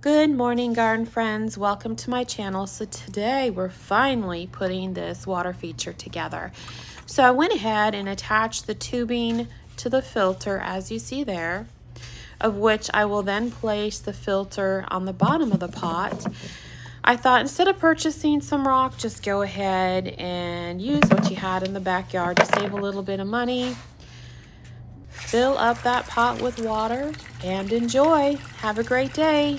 Good morning garden friends, welcome to my channel. So today we're finally putting this water feature together. So I went ahead and attached the tubing to the filter as you see there, of which I will then place the filter on the bottom of the pot. I thought instead of purchasing some rock, just go ahead and use what you had in the backyard to save a little bit of money. Fill up that pot with water and enjoy. Have a great day.